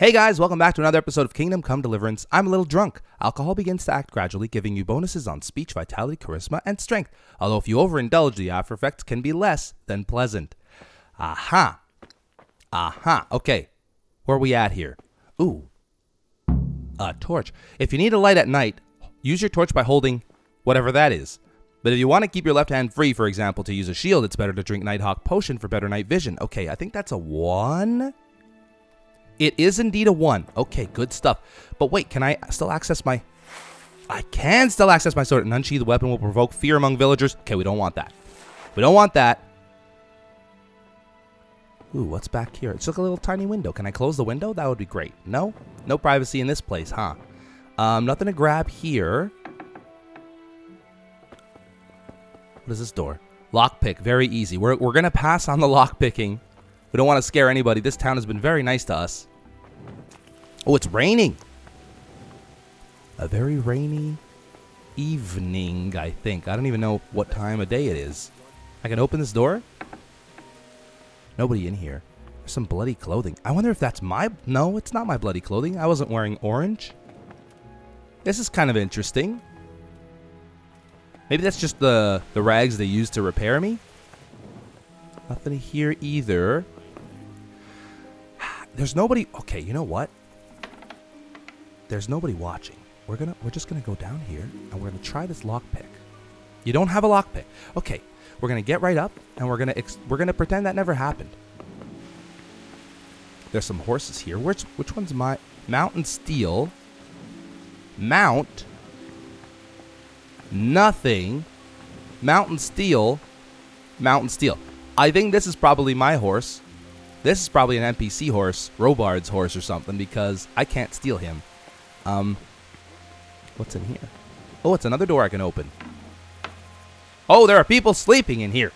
Hey guys, welcome back to another episode of Kingdom Come Deliverance. I'm a little drunk. Alcohol begins to act gradually, giving you bonuses on speech, vitality, charisma, and strength. Although if you overindulge, the after effects can be less than pleasant. Aha. Aha. Okay. Where are we at here? Ooh. A torch. If you need a light at night, use your torch by holding whatever that is. But if you want to keep your left hand free, for example, to use a shield, it's better to drink Nighthawk Potion for better night vision. Okay, I think that's a one. It is indeed a one. Okay, good stuff. But wait, can I still access my... I can still access my sword. An unsheathed weapon will provoke fear among villagers. Okay, we don't want that. We don't want that. Ooh, what's back here? It's just a little tiny window. Can I close the window? That would be great. No? No privacy in this place, huh? Um, nothing to grab here. What is this door? Lockpick, very easy. We're, we're going to pass on the lockpicking. We don't want to scare anybody. This town has been very nice to us. Oh, it's raining. A very rainy evening, I think. I don't even know what time of day it is. I can open this door? Nobody in here. There's some bloody clothing. I wonder if that's my... No, it's not my bloody clothing. I wasn't wearing orange. This is kind of interesting. Maybe that's just the, the rags they use to repair me. Nothing here either. There's nobody. Okay, you know what? There's nobody watching. We're gonna. We're just gonna go down here and we're gonna try this lockpick. You don't have a lockpick. Okay, we're gonna get right up and we're gonna we're gonna pretend that never happened. There's some horses here. Which which one's my Mountain Steel? Mount. Nothing. Mountain Steel. Mountain Steel. I think this is probably my horse. This is probably an NPC horse, Robard's horse or something, because I can't steal him. Um, what's in here? Oh, it's another door I can open. Oh, there are people sleeping in here.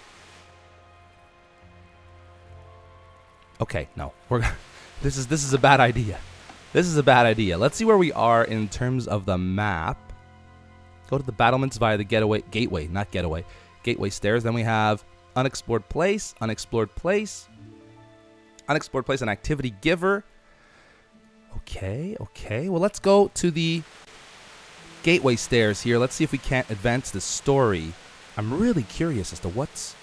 Okay, no, we're this is this is a bad idea. This is a bad idea. Let's see where we are in terms of the map. Go to the battlements via the getaway gateway, not getaway, gateway stairs. Then we have unexplored place, unexplored place, unexplored place, an activity giver. Okay, okay. Well, let's go to the gateway stairs here. Let's see if we can't advance the story. I'm really curious as to what's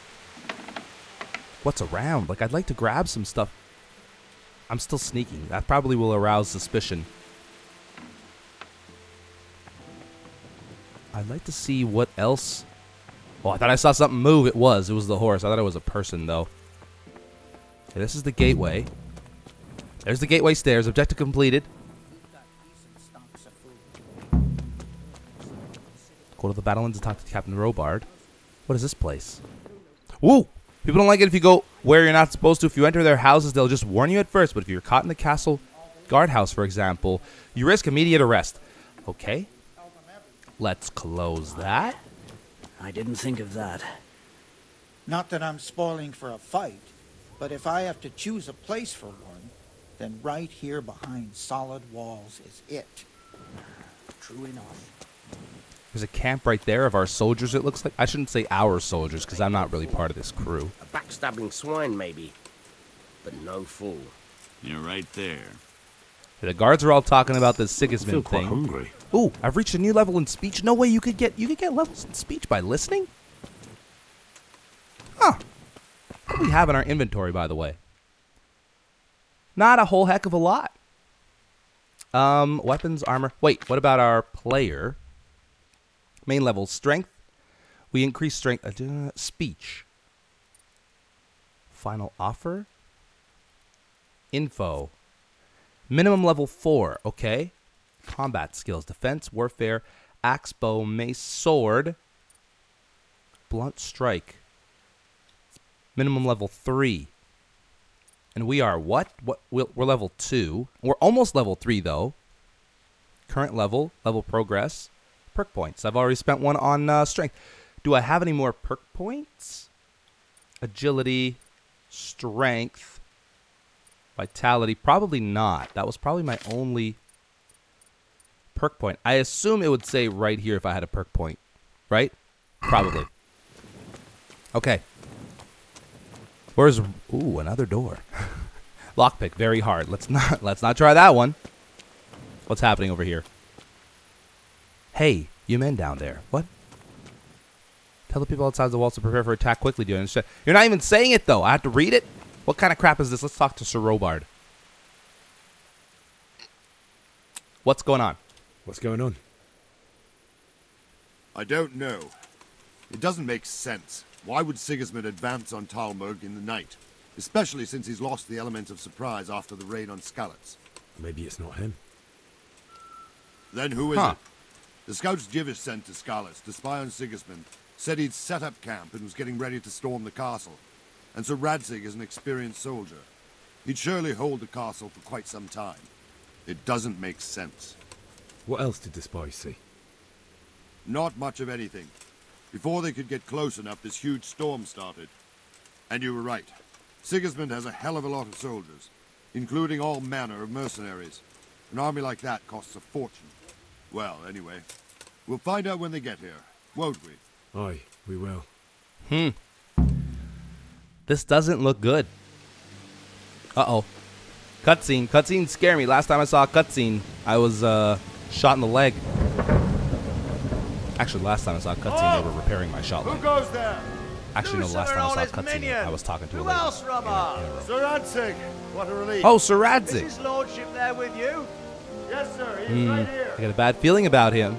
what's around. Like, I'd like to grab some stuff. I'm still sneaking. That probably will arouse suspicion. I'd like to see what else. Oh, I thought I saw something move. It was. It was the horse. I thought it was a person, though. Okay, this is the gateway. There's the gateway stairs. Objective completed. Go to the battlements and talk to Captain Robard. What is this place? Woo! People don't like it if you go where you're not supposed to. If you enter their houses, they'll just warn you at first. But if you're caught in the castle guardhouse, for example, you risk immediate arrest. Okay. Let's close that. I didn't think of that. Not that I'm spoiling for a fight, but if I have to choose a place for one, then right here behind solid walls is it. True enough. There's a camp right there of our soldiers, it looks like. I shouldn't say our soldiers, because I'm not really part of this crew. A backstabbing swine, maybe. But no fool. You're right there. The guards are all talking about this I feel Sigismund quite thing. hungry. Ooh, I've reached a new level in speech. No way you could get you could get levels in speech by listening? Huh. We have in our inventory, by the way? Not a whole heck of a lot. Um, weapons, armor. Wait, what about our player? Main level strength. We increase strength. Uh, speech. Final offer. Info. Minimum level 4, okay. Combat skills, defense, warfare, axe, bow, mace, sword, blunt strike. Minimum level 3. And we are what? What we're level 2. We're almost level 3 though. Current level, level progress, perk points. I've already spent one on uh, strength. Do I have any more perk points? Agility, strength, Vitality, probably not. That was probably my only perk point. I assume it would say right here if I had a perk point, right? Probably. Okay. Where's ooh another door? Lockpick, very hard. Let's not let's not try that one. What's happening over here? Hey, you men down there. What? Tell the people outside the walls to prepare for attack quickly, do you understand? You're not even saying it though. I have to read it? What kind of crap is this? Let's talk to Sir Robard. What's going on? What's going on? I don't know. It doesn't make sense. Why would Sigismund advance on Talmberg in the night? Especially since he's lost the element of surprise after the raid on Skalitz. Maybe it's not him. Then who is Huh. it? The scouts Divish sent to Skalitz to spy on Sigismund said he'd set up camp and was getting ready to storm the castle. And Sir Radzig is an experienced soldier. He'd surely hold the castle for quite some time. It doesn't make sense. What else did the spy see? Not much of anything. Before they could get close enough, this huge storm started. And you were right. Sigismund has a hell of a lot of soldiers, including all manner of mercenaries. An army like that costs a fortune. Well, anyway, we'll find out when they get here, won't we? Aye, we will. Hmm. This doesn't look good. Uh oh. Cutscene. Cutscene scare me. Last time I saw a cutscene, I was uh, shot in the leg. Actually, last time I saw a cutscene, they were repairing my shot leg. goes there? Actually, no, Lucer last time I saw a cutscene. I was talking to Who else, in a- Rubber? in a room. Sir Radzig! What a relief. Oh, Sir Is his lordship there with you? yes, sir. He's Hmm. right here. I got a bad feeling about him.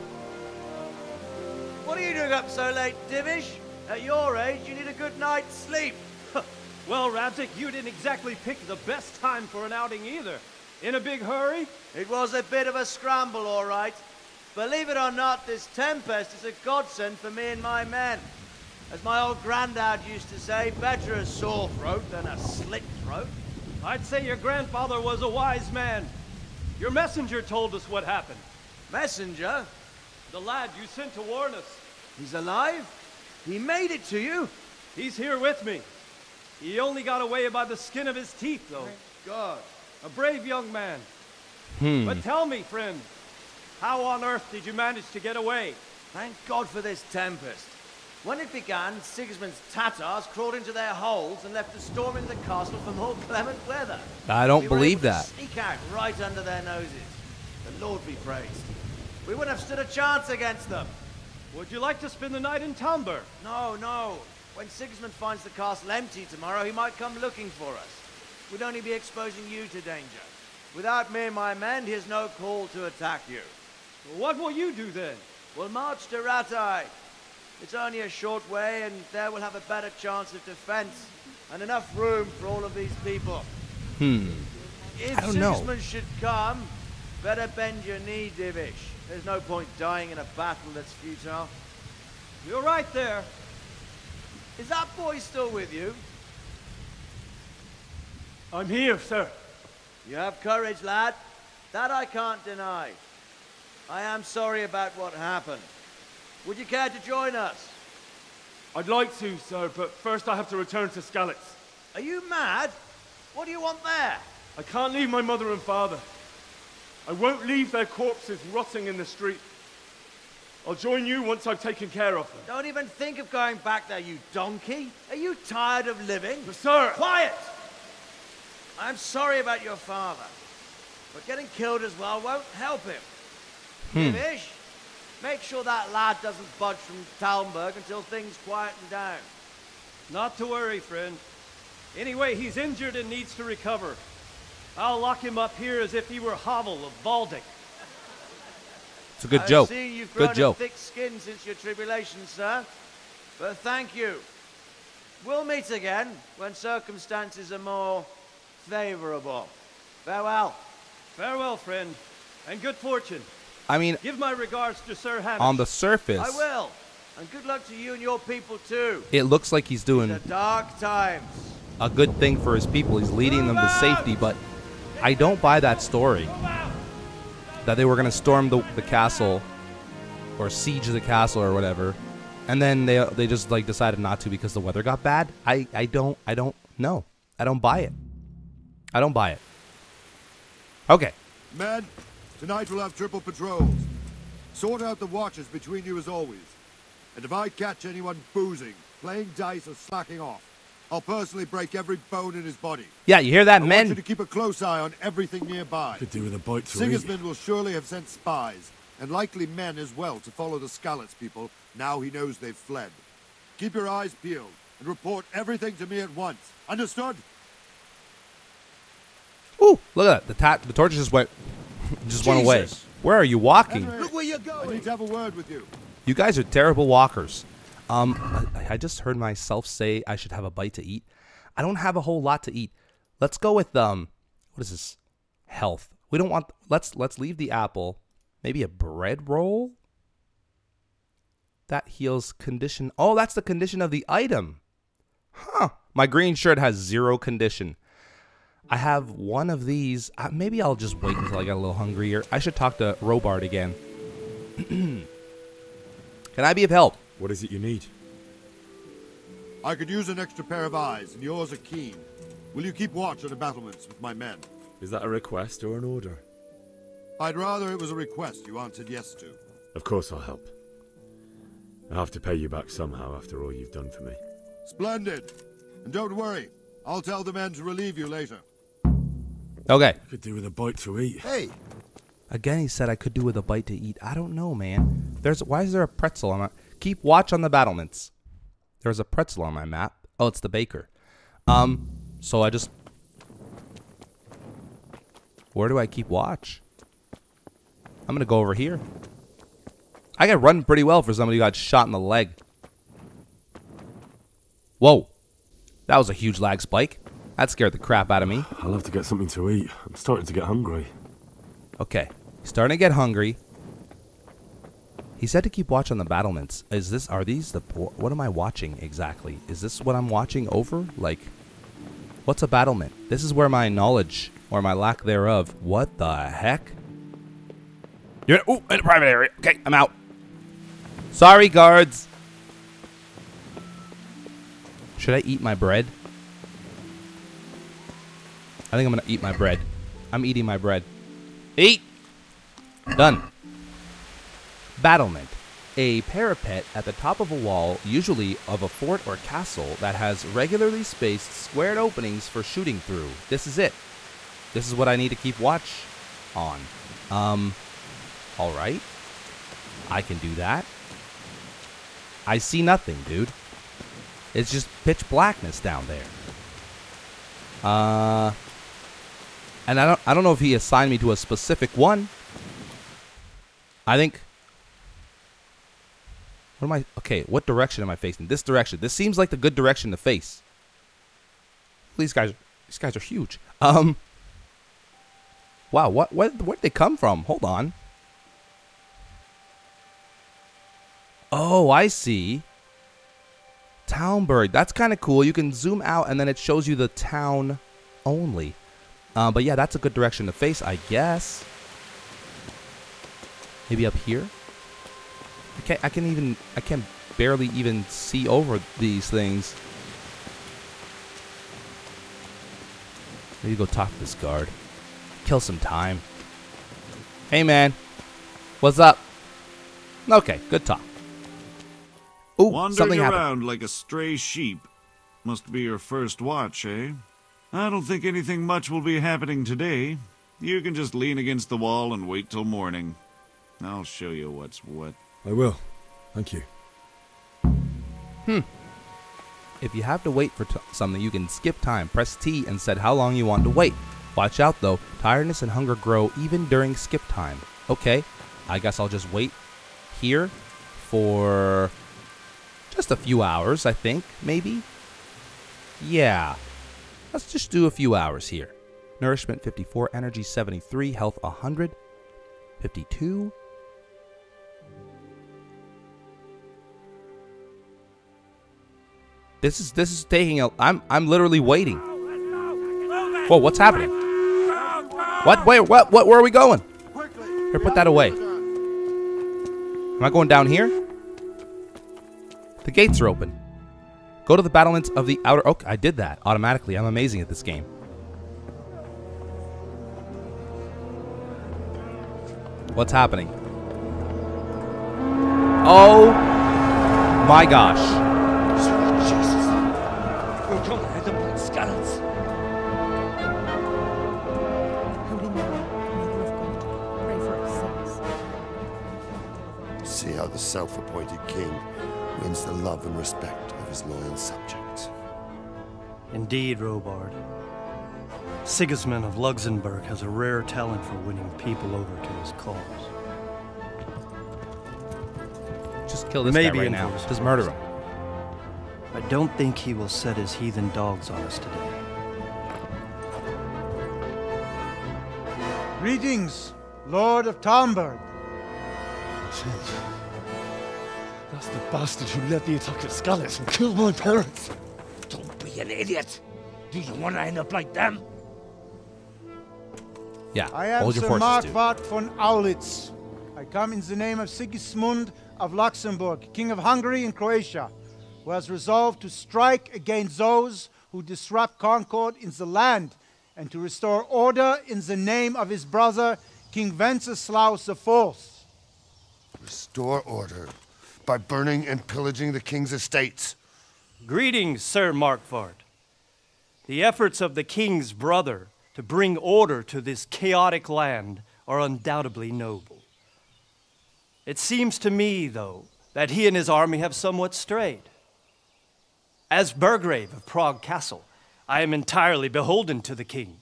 What are you doing up so late, Divish? At your age, you need a good night's sleep. Well, Radzig, you didn't exactly pick the best time for an outing either. In a big hurry? It was a bit of a scramble, all right. Believe it or not, this tempest is a godsend for me and my men. As my old granddad used to say, better a sore throat than a slit throat. I'd say your grandfather was a wise man. Your messenger told us what happened. Messenger, The lad you sent to warn us. he's alive? He made it to you? He's here with me. He only got away by the skin of his teeth, though. God. A brave young man. Hmm. But tell me, friend, how on earth did you manage to get away? Thank God for this tempest. When it began, Sigismund's Tatars crawled into their holes and left us storming the castle for more clement weather. I don't We were believe able to that. Sneak out right under their noses. The Lord be praised. We wouldn't have stood a chance against them. Would you like to spend the night in Talmberg? No, no. When Sigismund finds the castle empty tomorrow, he might come looking for us. We'd only be exposing you to danger. Without me and my men, he has no call to attack you. What will you do then? We'll march to Rattay. It's only a short way, and there we'll have a better chance of defense and enough room for all of these people. Hmm. If I don't know. Should come, better bend your knee, Divish. There's no point dying in a battle that's futile. You're right there. Is that boy still with you? I'm here, sir. You have courage, lad. That I can't deny. I am sorry about what happened. Would you care to join us? I'd like to, sir, but first I have to return to Skalitz. Are you mad? What do you want there? I can't leave my mother and father. I won't leave their corpses rotting in the street. I'll join you once I've taken care of them. Don't even think of going back there, you donkey. Are you tired of living? But sir, Quiet! I'm sorry about your father, but getting killed as well won't help him. Hmm. Divish, make sure that lad doesn't budge from Talmberg until things quieten down. not to worry, friend. Anyway, he's injured and needs to recover. I'll lock him up here as if he were Hovel of Baldic. It's a good I joke. see you've grown Good joke. a thick skin since your tribulation, sir. But thank you. We'll meet again when circumstances are more favorable. Farewell. Farewell, friend, and good fortune. I mean, Give my regards to Sir Hanush. on the surface, I will. And good luck to you and your people too. it looks like he's doing The dark times. a good thing for his people. He's leading them to safety, but I don't buy that story. That they were going to storm the, the castle or siege the castle or whatever, and then they they just like decided not to because the weather got bad. I I don't I don't know. I don't buy it. I don't buy it. Okay. Men, tonight we'll have triple patrols. Sort out the watches between you as always. And if I catch anyone boozing, playing dice, or slacking off, I'll personally break every bone in his body. Yeah, you hear that, I men? want you to keep a close eye on everything nearby. Could do with a bite to eat. Sigismund will surely have sent spies, and likely men as well, to follow the Skalitz people, now he knows they've fled. Keep your eyes peeled, and report everything to me at once. Understood? Ooh, look at that. The, ta- the torch just went, just went away. Jesus. Where are you walking? Look where you're going! I need to have a word with you. You guys are terrible walkers. Um, I, I just heard myself say I should have a bite to eat. I don't have a whole lot to eat. Let's go with um, what is this? Health. We don't want. Let's let's leave the apple. Maybe a bread roll. That heals condition. Oh, that's the condition of the item. Huh. My green shirt has zero condition. I have one of these. Uh, maybe I'll just wait until I get a little hungrier. I should talk to Robard again. Can I be of help? What is it you need? I could use an extra pair of eyes, and yours are keen. Will you keep watch on the battlements with my men? Is that a request or an order? I'd rather it was a request you answered yes to. Of course I'll help. I have to pay you back somehow after all you've done for me. Splendid. And don't worry, I'll tell the men to relieve you later. Okay. Could do with a bite to eat. Hey, Again, he said I could do with a bite to eat. I don't know, man. There's why is there a pretzel on my? Keep watch on the battlements. There's a pretzel on my map. Oh, it's the baker. Um, so I just. Where do I keep watch? I'm gonna go over here. I got run pretty well for somebody who got shot in the leg. Whoa, that was a huge lag spike. That scared the crap out of me. I'll have to get something to eat. I'm starting to get hungry. Okay. Starting to get hungry. He said to keep watch on the battlements. Is this are these the what am I watching exactly? Is this what I'm watching over? Like what's a battlement? This is where my knowledge or my lack thereof. What the heck? You're oh, in a private area. Okay, I'm out. Sorry, guards. Should I eat my bread? I think I'm gonna eat my bread. I'm eating my bread. Eat! Done. Battlement. A parapet at the top of a wall, usually of a fort or castle, that has regularly spaced squared openings for shooting through. This is it. This is what I need to keep watch on. Um, alright. I can do that. I see nothing, dude. It's just pitch blackness down there. Uh, and I don't I don't know if he assigned me to a specific one. I think What am I Okay, what direction am I facing? This direction. This seems like the good direction to face. These guys these guys are huge. Um Wow, what where where'd they come from? Hold on. Oh, I see. Townburg. That's kind of cool. You can zoom out and then it shows you the town only. Uh, but yeah, that's a good direction to face, I guess. Maybe up here. I can't. I can even. I can barely even see over these things. Maybe go talk to this guard. Kill some time. Hey man, what's up? Okay, good talk. Ooh, Wandering something happened. around like a stray sheep. Must be your first watch, eh? I don't think anything much will be happening today. You can just lean against the wall and wait till morning. I'll show you what's what. I will. Thank you. Hmm. If you have to wait for t- something, you can skip time. Press T and set how long you want to wait. Watch out though, tiredness and hunger grow even during skip time. Okay, I guess I'll just wait here for just a few hours, I think, maybe. Yeah, let's just do a few hours here. Nourishment 54, energy 73, health 100, 52. This is this is taking a. I'm I'm literally waiting. Whoa, what's happening? What? Wait, what? What? Where are we going? Here, put that away. Am I going down here? The gates are open. Go to the battlements of the outer... oak. I did that automatically. I'm amazing at this game. What's happening? Oh my gosh. See how the self appointed king wins the love and respect his loyal subjects. Indeed, Robard. Sigismund of Luxembourg has a rare talent for winning people over to his cause. Just kill this Maybe guy right in now. Just murder him. I don't think he will set his heathen dogs on us today. Greetings, Lord of Talmberg. That's the bastard who led the attack at Skalitz and killed my parents. Don't be an idiot. Do you want to end up like them? Yeah, I am hold your Sir forces. Markvart von Aulitz. I come in the name of Sigismund of Luxembourg, King of Hungary and Croatia, who has resolved to strike against those who disrupt concord in the land and to restore order in the name of his brother, King Wenceslaus IV. Restore order by burning and pillaging the king's estates. Greetings, Sir Markvart. The efforts of the king's brother to bring order to this chaotic land are undoubtedly noble. It seems to me, though, that he and his army have somewhat strayed. As Burgrave of Prague Castle, I am entirely beholden to the king,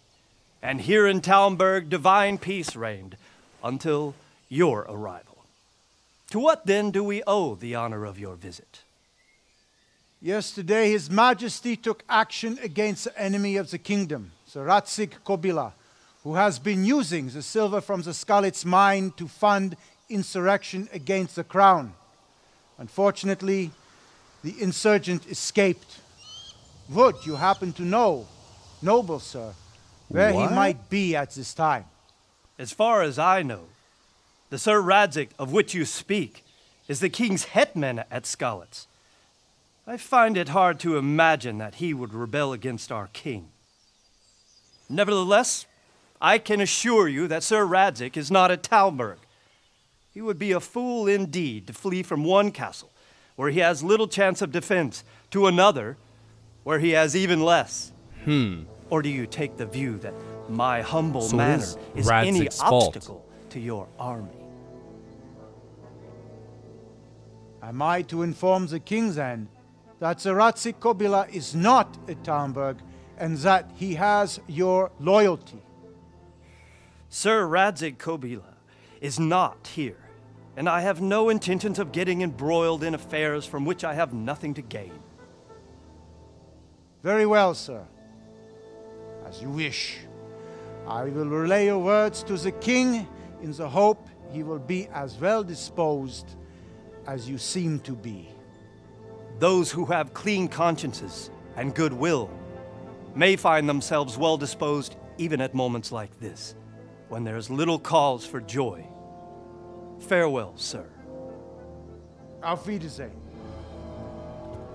and here in Talmberg divine peace reigned until your arrival. To what then do we owe the honor of your visit? Yesterday, His Majesty took action against the enemy of the kingdom, the Radzig Kobyla, who has been using the silver from the Skalitz mine to fund insurrection against the crown. Unfortunately, the insurgent escaped. Would you happen to know, noble sir, where What? he might be at this time? As far as I know, the Sir Radzig of which you speak is the king's hetman at Skalitz. I find it hard to imagine that he would rebel against our king. Nevertheless, I can assure you that Sir Radzig is not at Talmberg. He would be a fool indeed to flee from one castle where he has little chance of defense to another where he has even less. Hmm. Or do you take the view that my humble So manner is is any fault. obstacle to your army? Am I to inform the king then that the Radzig Kobyla is not a Talmberg and that he has your loyalty? Sir Radzig Kobyla is not here, and I have no intentions of getting embroiled in affairs from which I have nothing to gain. Very well, sir. As you wish. I will relay your words to the king in the hope he will be as well disposed as you seem to be. Those who have clean consciences and goodwill may find themselves well disposed even at moments like this, when there is little cause for joy. Farewell, sir. Auf Wiedersehen.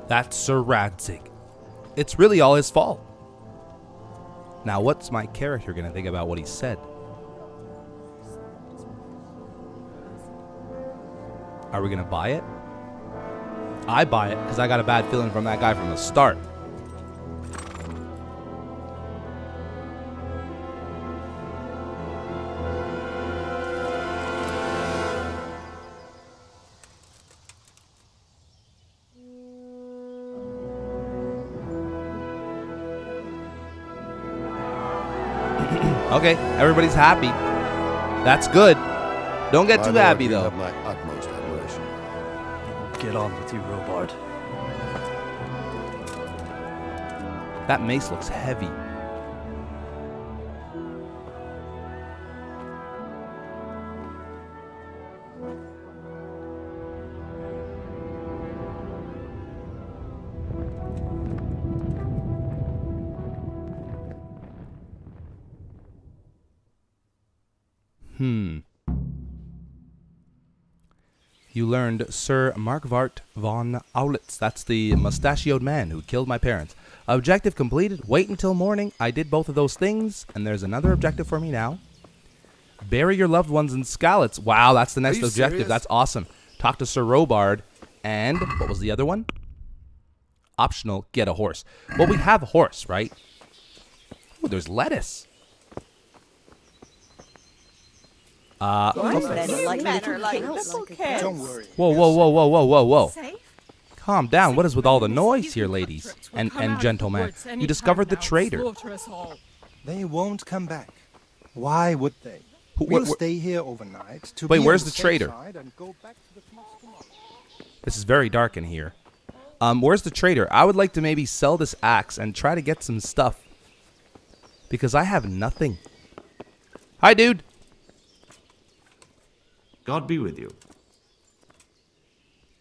That's Sir Radzig. It's really all his fault. Now, what's my character gonna think about what he said? Are we gonna buy it? I buy it because I got a bad feeling from that guy from the start. okay, everybody's happy. That's good. Don't get too happy though. Admiration. Get on with you, Robard. That mace looks heavy. Learned Sir Markvart von Aulitz. That's the mustachioed man who killed my parents. Objective completed. Wait until morning. I did both of those things, and there's another objective for me now. Bury your loved ones in Skalitz. Wow, that's the next objective. serious? That's awesome. Talk to Sir Robard, and what was the other one? Optional, get a horse. Well, we have a horse, right? Oh, there's lettuce. Uh, Why okay. men like Men little are like kids? little kids. Don't worry. Whoa, whoa, whoa, whoa, whoa, whoa, whoa. Calm down. What is with all the noise here, ladies and, and gentlemen? You discovered the traitor. They won't come back. Why would they? Who- we'll wh- wh- stay here overnight to Wait, where's the the traitor? side and go back to the fields tomorrow. This is very dark in here. Um, where's the trader? I would like to maybe sell this axe and try to get some stuff. Because I have nothing. Hi, dude. God be with you.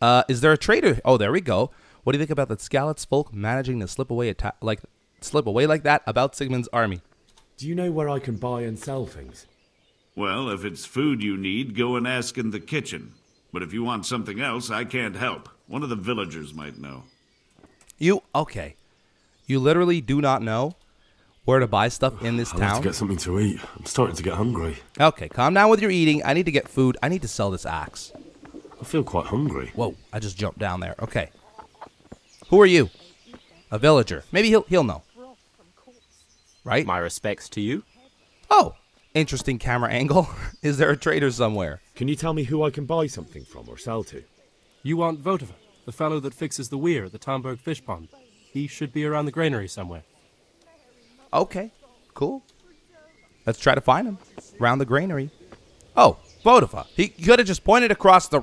Uh, is there a trader? Oh, there we go. What do you think about the Skalitz folk managing to slip away atta- like slip away like that about Sigmund's army? Do you know where I can buy and sell things? Well, if it's food you need, go and ask in the kitchen. But if you want something else, I can't help. One of the villagers might know. You okay? You literally do not know where to buy stuff in this I'll have town. to get something to eat. I'm starting to get hungry. Okay, calm down with your eating. I need to get food. I need to sell this axe. I feel quite hungry. Whoa! I just jumped down there. Okay. Who are you? A villager. Maybe he'll he'll know. Right? My respects to you. Oh, interesting camera angle. Is there a trader somewhere? Can you tell me who I can buy something from or sell to? You want Votiva, the fellow that fixes the weir at the Talmberg fish pond. He should be around the granary somewhere. Okay, cool. Let's try to find him around the granary. Oh, Vodafone. He could have just pointed across the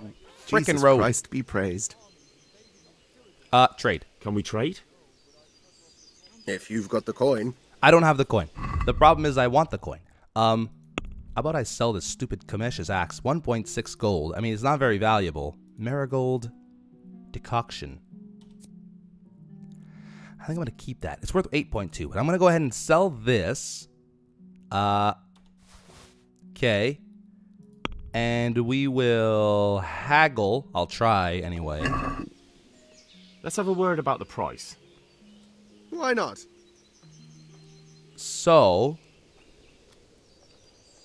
freaking Jesus road. Christ be praised. Uh, trade. Can we trade? If you've got the coin. I don't have the coin. The problem is I want the coin. Um, how about I sell this stupid Kunesh's axe? 1.6 gold. I mean, it's not very valuable. Marigold decoction. I think I'm going to keep that. It's worth 8.2, but I'm going to go ahead and sell this. Uh, okay. And we will haggle. I'll try anyway. Let's have a word about the price. Why not? So,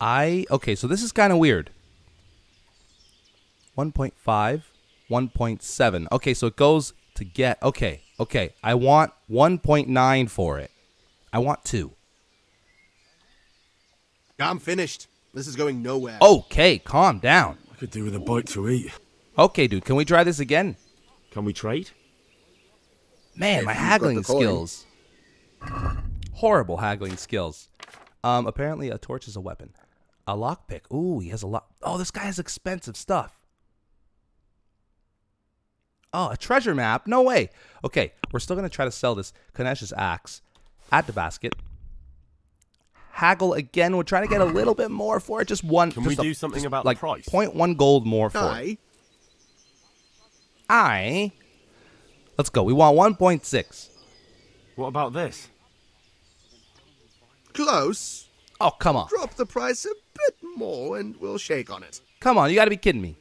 I okay. So this is kind of weird. 1.5, 1.7. Okay, so it goes to get. Okay, okay. I want 1.9 for it. I want two. I'm finished. This is going nowhere. Okay, calm down. I could do with a bite to eat. Okay, dude. Can we try this again? Can we trade? Man, If my haggling skills. Horrible haggling skills. Um, apparently a torch is a weapon. A lockpick. Ooh, he has a lock. Oh, this guy has expensive stuff. Oh, a treasure map? No way. Okay, we're still gonna try to sell this Kunesh's axe at the basket. Haggle again. We're trying to get a little bit more for it. Just one. Can just we a- do something just about the like price? 0.1 gold more for it. Aye. I. Let's go. We want 1.6. What about this? Close. Oh, come on. Drop the price a bit more and we'll shake on it. Come on, you got to be kidding me.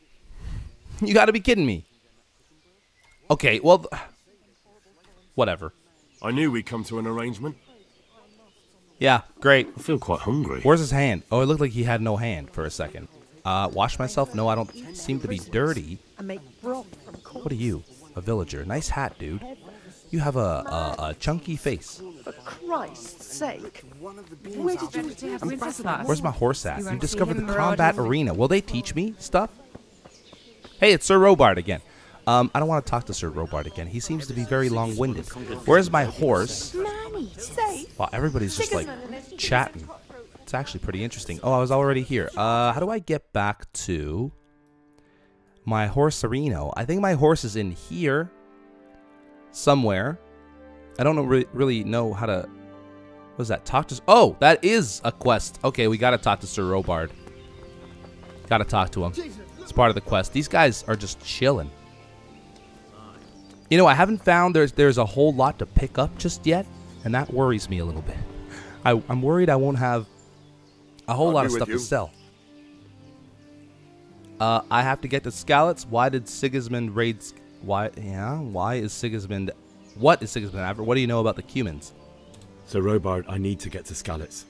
You got to be kidding me. Okay, well, whatever. I knew we'd come to an arrangement. Yeah, great. I feel quite hungry. Where's his hand? Oh, it looked like he had no hand for a second. Uh, wash myself? No, I don't seem to be dirty. I make broth from corn. What are you? A villager. Nice hat, dude. You have a, a, a chunky face. For Christ's sake. Where did you have Winterslass? Where's my horse at? You You discovered the combat arena. Will they teach me stuff? Hey, it's Sir Robard again. Um, I don't want to talk to Sir Robard again. He seems to be very long-winded. Where's my horse? Wow, everybody's just like chatting. It's actually pretty interesting. Oh, I was already here. Uh, how do I get back to my horse Areno? I think my horse is in here somewhere. I don't know, re- really know how to. What is that? Talk to. Oh, that is a quest. Okay, we gotta talk to Sir Robard. Gotta talk to him. It's part of the quest. These guys are just chilling. You know, I haven't found there's there's a whole lot to pick up just yet, and that worries me a little bit. I, I'm worried I won't have a whole I'll lot of stuff you. to sell. Uh, I have to get to Skalitz. Why did Sigismund raid? Why? Yeah. Why is Sigismund? What is Sigismund after? What do you know about the Cumans? So, Robard, I need to get to Skalitz.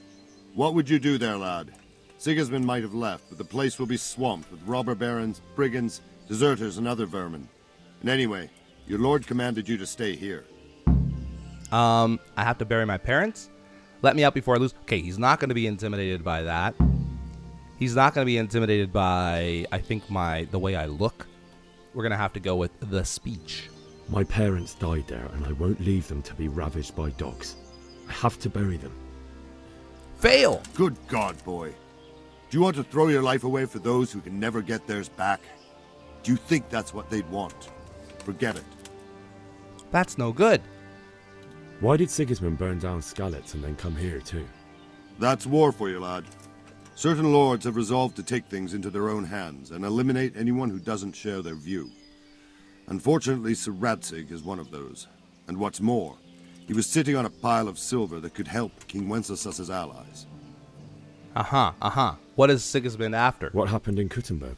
What would you do there, lad? Sigismund might have left, but the place will be swamped with robber barons, brigands, deserters, and other vermin. And anyway, your lord commanded you to stay here. Um, I have to bury my parents. Let me out before I lose. Okay, he's not going to be intimidated by that. He's not going to be intimidated by, I think, my the way I look. We're going to have to go with the speech. My parents died there, and I won't leave them to be ravaged by dogs. I have to bury them. Fail! Good God, boy. Do you want to throw your life away for those who can never get theirs back? Do you think that's what they'd want? Forget it. That's no good. Why did Sigismund burn down Skalitz and then come here too? That's war for you, lad. Certain lords have resolved to take things into their own hands and eliminate anyone who doesn't share their view. Unfortunately, Sir Radzig is one of those. And what's more, he was sitting on a pile of silver that could help King Wenceslas's allies. Uh huh, uh huh. What is Sigismund after? What happened in Kuttenberg?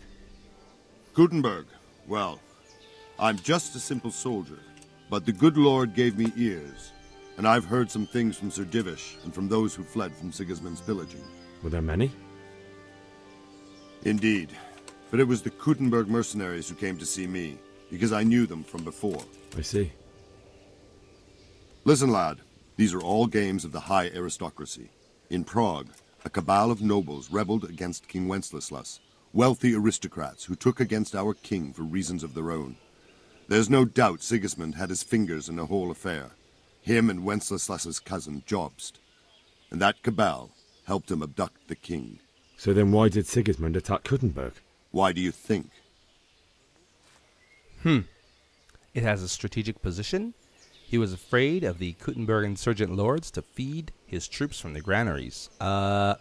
Kuttenberg. Well, I'm just a simple soldier, but the good Lord gave me ears, and I've heard some things from Sir Divish and from those who fled from Sigismund's pillaging. Were there many? Indeed, but it was the Kuttenberg mercenaries who came to see me, because I knew them from before. I see. Listen, lad, these are all games of the high aristocracy. In Prague, a cabal of nobles rebelled against King Wenceslas, wealthy aristocrats who took against our king for reasons of their own. There's no doubt Sigismund had his fingers in the whole affair. Him and Wenceslas's cousin, Jobst. And that cabal helped him abduct the king. So then why did Sigismund attack Kuttenberg? Why do you think? Hmm. It has a strategic position. He was afraid of the Kuttenberg insurgent lords to feed his troops from the granaries. Uh.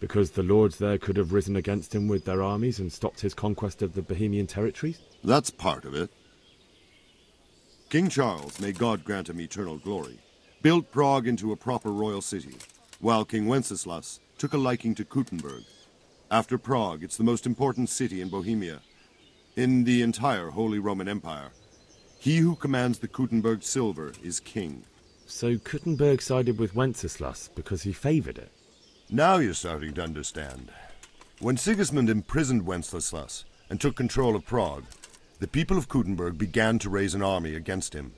Because the lords there could have risen against him with their armies and stopped his conquest of the Bohemian territories? That's part of it. King Charles, may God grant him eternal glory, built Prague into a proper royal city, while King Wenceslas took a liking to Kuttenberg. After Prague, it's the most important city in Bohemia, in the entire Holy Roman Empire. He who commands the Kuttenberg silver is king. So Kuttenberg sided with Wenceslas because he favoured it? Now you're starting to understand. When Sigismund imprisoned Wenceslas and took control of Prague, the people of Kuttenberg began to raise an army against him.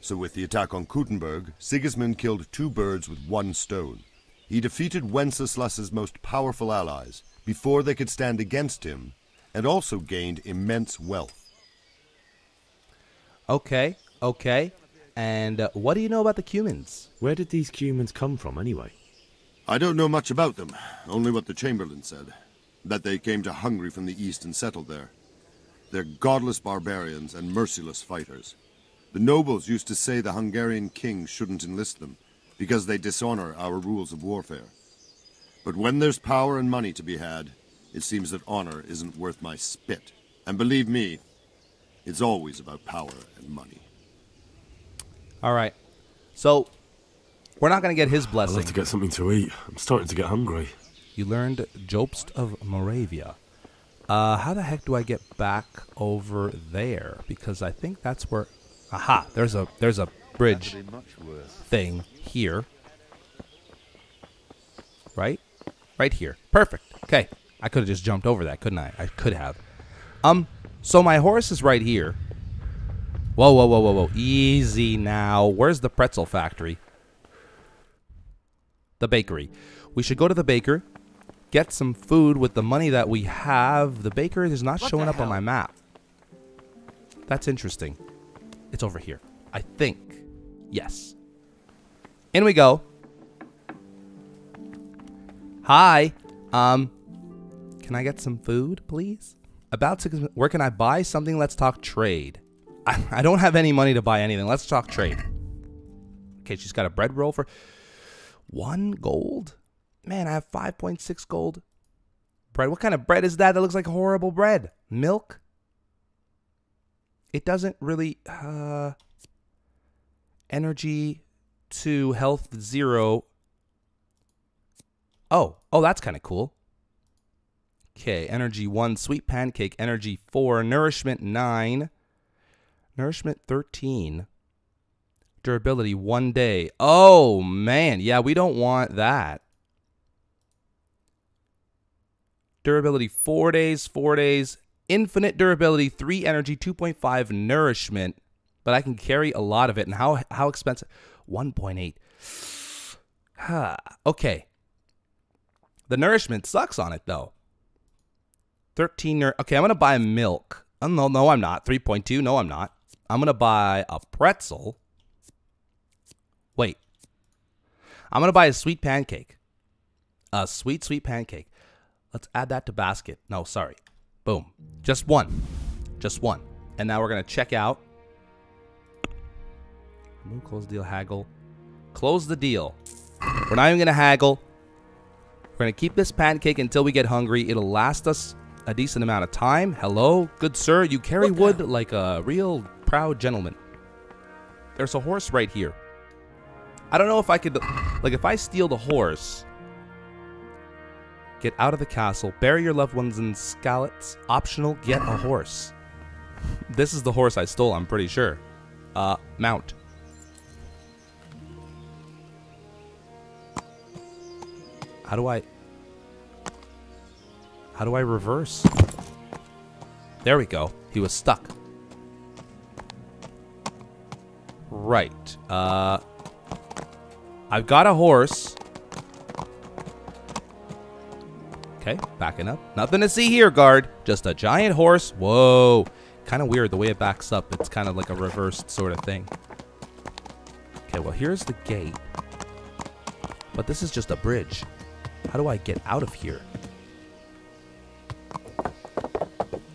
So with the attack on Kuttenberg, Sigismund killed two birds with one stone. He defeated Wenceslas's most powerful allies before they could stand against him, and also gained immense wealth. Okay, okay. And uh, what do you know about the Cumans? Where did these Cumans come from anyway? I don't know much about them, only what the Chamberlain said. That they came to Hungary from the east and settled there. They're godless barbarians and merciless fighters. The nobles used to say the Hungarian king shouldn't enlist them, because they dishonor our rules of warfare. But when there's power and money to be had, it seems that honor isn't worth my spit. And believe me, it's always about power and money. All right. So, we're not going to get his blessing. I'd like to get something to eat. I'm starting to get hungry. You learned Jobst of Moravia. Uh, how the heck do I get back over there? Because I think that's where. Aha! There's a there's a bridge thing here. Right, right here. Perfect. Okay, I could have just jumped over that, couldn't I? I could have. Um. So my horse is right here. Whoa, whoa, whoa, whoa, whoa! Easy now. Where's the pretzel factory? The bakery. We should go to the baker get some food with the money that we have. The baker is not What showing up on my map. That's interesting. It's over here. I think. Yes. In we go. Hi. Um can I get some food, please? About six where can I buy something? Let's talk trade. I, I don't have any money to buy anything. Let's talk trade. Okay, she's got a bread roll for one gold. Man, I have 5.6 gold. Bread. What kind of bread is that? That looks like horrible bread. Milk? It doesn't really. Uh, energy to health zero. Oh, oh, that's kind of cool. Okay, energy one, sweet pancake. Energy four, nourishment nine, nourishment 13. Durability one day. Oh, man. Yeah, we don't want that. Durability four days, four days. Infinite durability, three energy, 2.5 nourishment. But I can carry a lot of it. And how how expensive? 1.8. Ah, okay. The nourishment sucks on it though. 13 ner- Okay, I'm to buy milk. Oh, no, no, I'm not. 3.2. No, I'm not. I'm to buy a pretzel. Wait. I'm to buy a sweet pancake. A sweet, sweet pancake. Let's add that to basket. No, sorry. Boom. Just one. Just one. And now we're going to check out. Remove, close deal, haggle. Close the deal. We're not even going to haggle. We're going to keep this pancake until we get hungry. It'll last us a decent amount of time. Hello, good sir. You carry wood like a real proud gentleman. There's a horse right here. I don't know if I could, like, if I steal the horse, get out of the castle, bury your loved ones in Skalitz, optional, get a horse. This is the horse I stole, I'm pretty sure. Uh, mount. How do I... How do I reverse? There we go. He was stuck. Right. Uh... I've got a horse. Okay, backing up. Nothing to see here, guard. Just a giant horse. Whoa. Kind of weird the way it backs up. It's kind of like a reversed sort of thing. Okay, well, here's the gate. But this is just a bridge. How do I get out of here?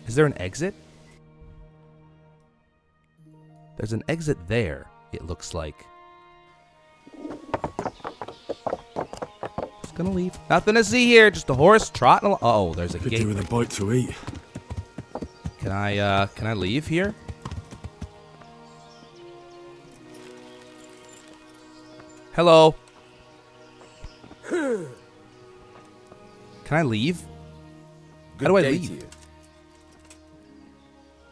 Is there an exit? There's an exit there, it looks like. Gonna leave. Nothing to see here, just a horse trotting along. Oh, there's a Could gate. do with a bite to eat. Can I, uh, can I leave here? Hello? Can I leave? How do I leave?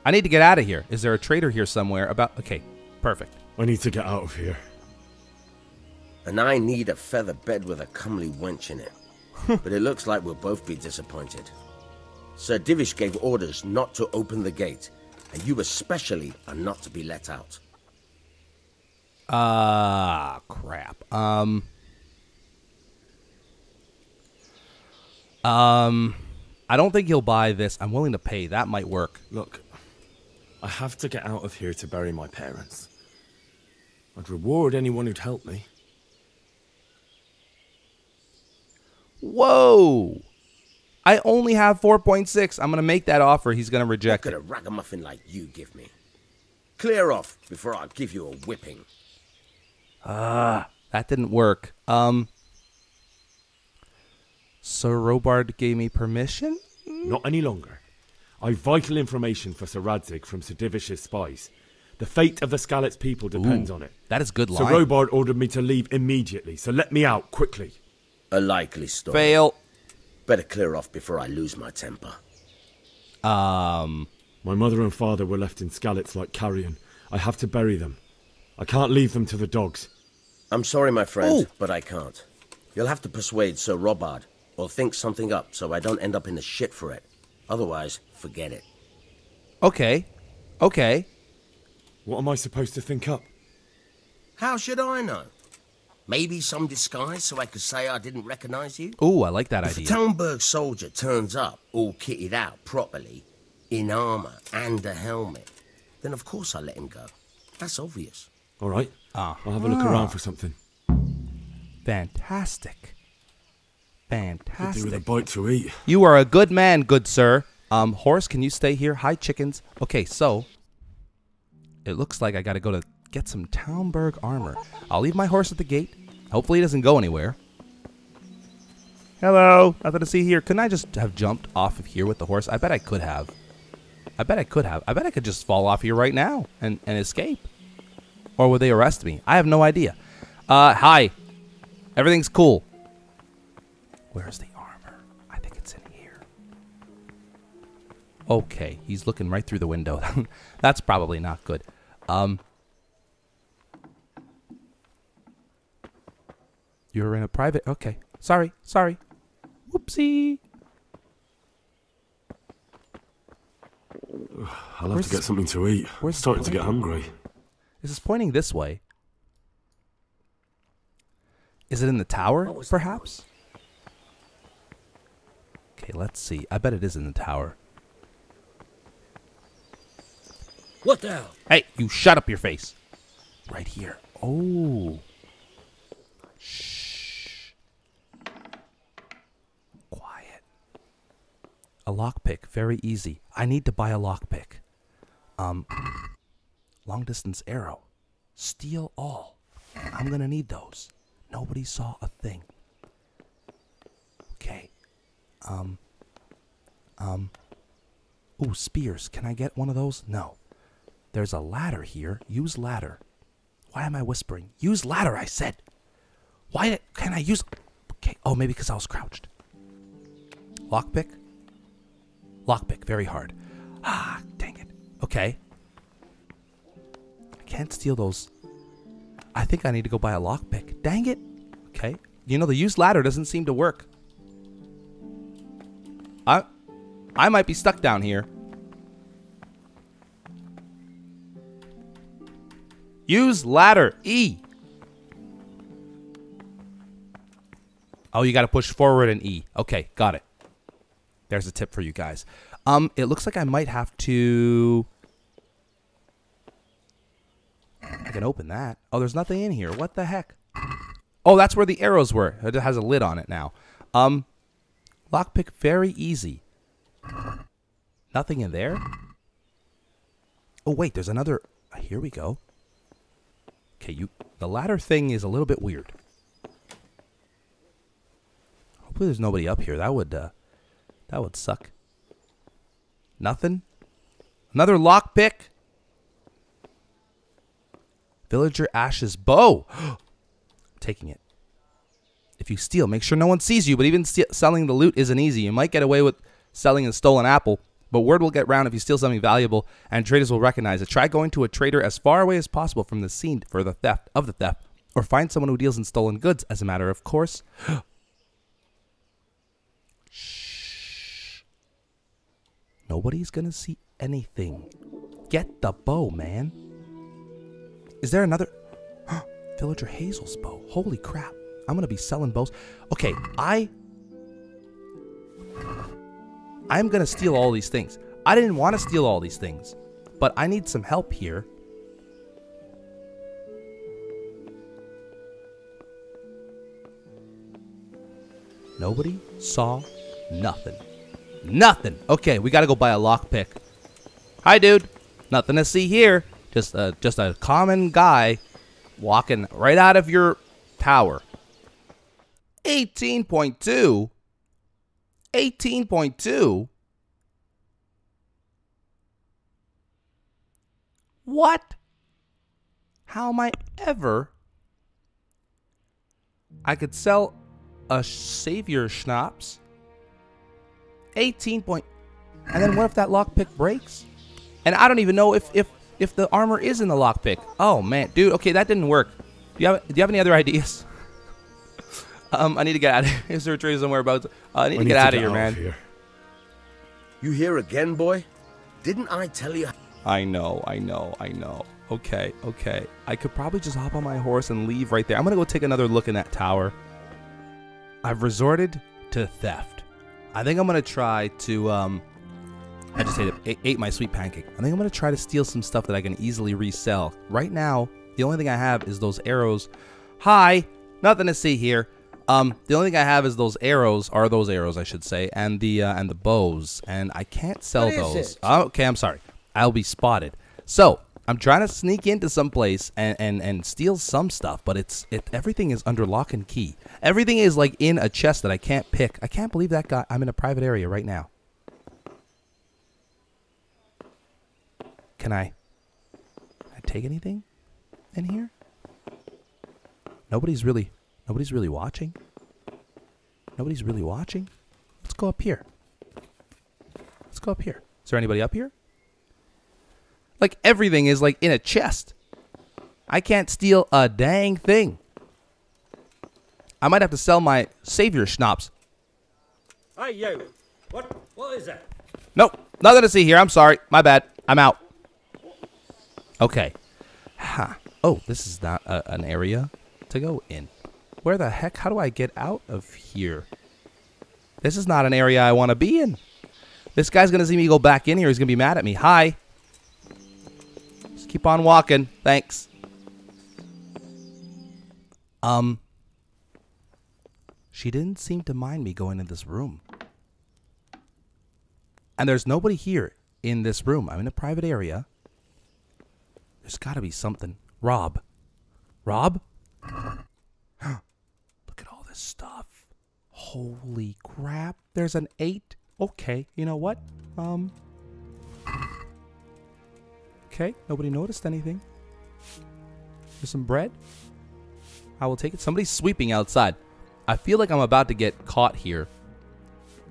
I need to get out of here. Is there a trader here somewhere about... Okay, perfect. I need to get out of here. And I need a feather bed with a comely wench in it. but it looks like we'll both be disappointed. Sir Divish gave orders not to open the gate, and you especially are not to be let out. Ah, crap. Um... Um... I don't think he'll buy this. I'm willing to pay. That might work. Look, I have to get out of here to bury my parents. I'd reward anyone who'd help me. Whoa! I only have 4.6. I'm going to make that offer. He's going to What reject could it. a ragamuffin like you give me? Clear off before I give you a whipping. Ah, that didn't work. Um, Sir Robard gave me permission? Not any longer. I've vital information for Sir Radzig from Sir Divish's spies. The fate of the Skalitz people depends Ooh, on it. that is good Sir. Robard ordered me to leave immediately, so let me out quickly. A likely story. Fail. Better clear off before I lose my temper. Um, My mother and father were left in Skalitz like carrion. I have to bury them. I can't leave them to the dogs. I'm sorry, my friend, Oh. but I can't. You'll have to persuade Sir Robard, or think something up so I don't end up in the shit for it. Otherwise, forget it. okay. Okay. What am I supposed to think up? How should I know? Maybe some disguise so I could say I didn't recognize you? Ooh, I like that if idea. a Talmberg soldier turns up, all kitted out properly, in armor and a helmet, then of course I let him go. That's obvious. All right. Ah. I'll have a look around for something. Fantastic. Fantastic. Could do with a bite to eat. You are a good man, good sir. Um, horse, can you stay here? Hi, chickens. Okay, so it looks like I got to go to get some Talmberg armor. I'll leave my horse at the gate. Hopefully, he doesn't go anywhere. Hello, nothing to see here. Couldn't I just have jumped off of here with the horse? I bet I could have. I bet I could have. I bet I could just fall off here right now and, and escape. Or would they arrest me? I have no idea. Uh, hi. Everything's cool. Where's the armor? I think it's in here. Okay, he's looking right through the window. That's probably not good. Um, you're in a private. Okay, sorry, sorry. Whoopsie. I'll have Where's- to get something to eat. where's I'm starting the to get pointer? hungry. Is this pointing this way? Is it in the tower, perhaps? Okay, let's see. I bet it is in the tower. What the hell? Hey, you shut up your face. Right here. Oh. Shh. Quiet. A lockpick, very easy. I need to buy a lockpick. Um, long distance arrow. Steal all. I'm gonna need those. Nobody saw a thing. Okay. Um. Um. Ooh, spears. Can I get one of those? No. There's a ladder here. Use ladder. Why am I whispering? Use ladder, I said. Why can I use... Okay. Oh, maybe because I was crouched. Lockpick? Lockpick. Very hard. Ah, dang it. Okay. I can't steal those. I think I need to go buy a lockpick. Dang it. Okay. You know, the use ladder doesn't seem to work. I, I might be stuck down here. Use ladder. E. Oh, you got to push forward and E. Okay, got it. There's a tip for you guys. Um, it looks like I might have to... I can open that. Oh, there's nothing in here. What the heck? Oh, that's where the arrows were. It has a lid on it now. Um, lockpick, very easy. Nothing in there? Oh, wait, there's another... Here we go. Okay, you... The ladder thing is a little bit weird. Hopefully there's nobody up here. That would, uh... That would suck. Nothing? Another lockpick? Villager Ash's bow. Taking it. If you steal, make sure no one sees you, but even selling the loot isn't easy. You might get away with selling a stolen apple, but word will get round if you steal something valuable, and traders will recognize it. Try going to a trader as far away as possible from the scene for the theft of the theft, or find someone who deals in stolen goods as a matter of course. Shh. Nobody's gonna see anything. Get the bow, man. Is there another? Villager Hazel's bow. Holy crap. I'm to be selling bows. Okay, I... I'm to steal all these things. I didn't want to steal all these things, but I need some help here. Nobody saw nothing. Nothing. Okay, we got to go buy a lockpick. Hi, dude. Nothing to see here. Just a, just a common guy walking right out of your tower. 18.2? 18.2? What? How am I ever? I could sell a savior schnapps. 18 point. And then what if that lockpick breaks? And I don't even know if, if if the armor is in the lockpick. Oh man, dude. Okay, that didn't work. Do you have Do you have any other ideas? um, I need to get out. of here. Is there a tree somewhere about? Uh, I need we to get out of here, man. Here. You here again, boy? Didn't I tell you? I know, I know, I know. Okay, okay. I could probably just hop on my horse and leave right there. I'm gonna go take another look in that tower. I've resorted to theft. I think I'm gonna try to um I just ate, ate, ate my sweet pancake. I think I'm going to try to steal some stuff that I can easily resell. Right now, the only thing I have is those arrows. Hi, nothing to see here. Um, the only thing I have is those arrows, are those arrows, I should say, and the uh, and the bows, and I can't sell those. Oh, okay, I'm sorry. I'll be spotted. So I'm trying to sneak into some place and, and, and steal some stuff, but it's it everything is under lock and key. Everything is like in a chest that I can't pick. I can't believe that guy. I'm in a private area right now. Can I, can I take anything in here? Nobody's really, nobody's really watching. Nobody's really watching. Let's go up here. Let's go up here. Is there anybody up here? Like everything is like in a chest. I can't steal a dang thing. I might have to sell my savior schnapps. Hey, you. What? What is that? Nope. Nothing to see here. I'm sorry. My bad. I'm out. Okay. Huh. Oh, this is not a, an area to go in. Where the heck? How do I get out of here? This is not an area I want to be in. This guy's gonna see me go back in here. He's gonna be mad at me. Hi. Keep on walking. Thanks. Um. She didn't seem to mind me going in this room. And there's nobody here in this room. I'm in a private area. There's got to be something. Rob. Rob? Look at all this stuff. Holy crap. There's an 8. Okay, you know what? Um Okay, nobody noticed anything. There's some bread. I will take it. Somebody's sweeping outside. I feel like I'm about to get caught here.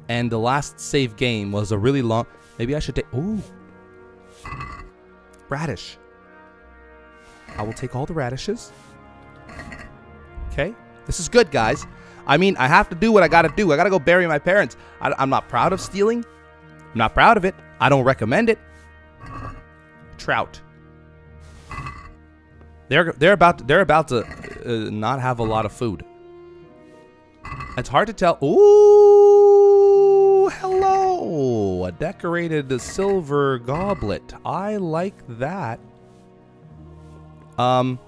And the last save game was a really long. Maybe I should take. Ooh. Radish. I will take all the radishes. Okay. This is good, guys. I mean, I have to do what I gotta do. I gotta go bury my parents. I, I'm not proud of stealing. I'm not proud of it. I don't recommend it. Trout. They're they're about to, they're about to uh, not have a lot of food. It's hard to tell. Ooh, hello, a decorated silver goblet. I like that. Um,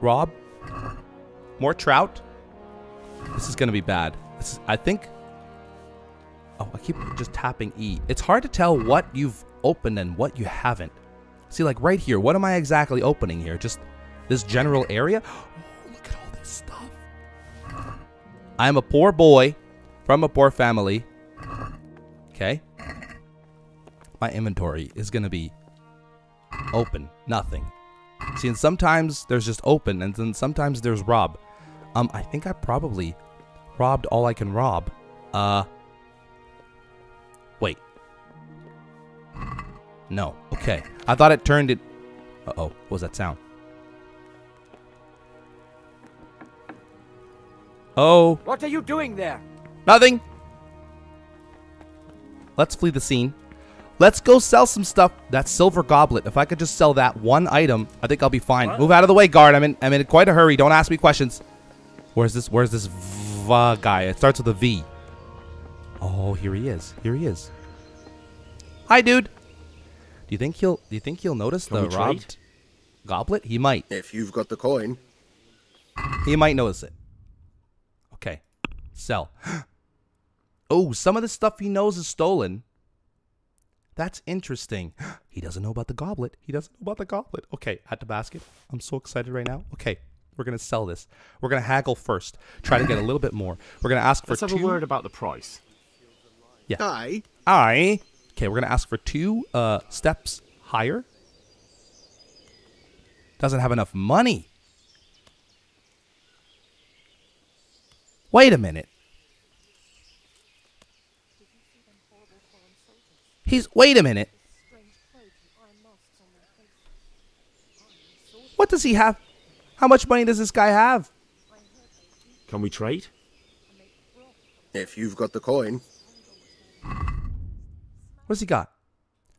Rob, more trout. This is gonna be bad. Is, I think. Oh, I keep just tapping E. It's hard to tell what you've opened and what you haven't. See, like right here, what am I exactly opening here? Just this general area? Oh, look at all this stuff. I'm a poor boy from a poor family. Okay. My inventory is going to be open. Nothing. See, and sometimes there's just open, and then sometimes there's rob. Um, I think I probably robbed all I can rob. Uh, No. Okay. I thought it turned it. Uh oh. What was that sound? Oh. What are you doing there? Nothing. Let's flee the scene. Let's go sell some stuff. That silver goblet. If I could just sell that one item, I think I'll be fine. What? Move out of the way, guard. I'm in. I'm in quite a hurry. Don't ask me questions. Where's this? Where's this V guy? It starts with a V. Oh, here he is. Here he is. Hi, dude. Do you think he'll? Do you think he'll notice Can the we trade? robbed goblet? He might. If you've got the coin. He might notice it. Okay. Sell. oh, some of the stuff he knows is stolen. That's interesting. He doesn't know about the goblet. He doesn't know about the goblet. Okay, at the basket. I'm so excited right now. Okay, we're gonna sell this. We're gonna haggle first. Try to get a little bit more. We're gonna ask for Let's have two. a word about the price. Yeah. I. Aye. Okay, we're gonna ask for two uh, steps higher. Doesn't have enough money. Wait a minute. He's wait a minute. What does he have? How much money does this guy have? Can we trade? If you've got the coin. What's he got?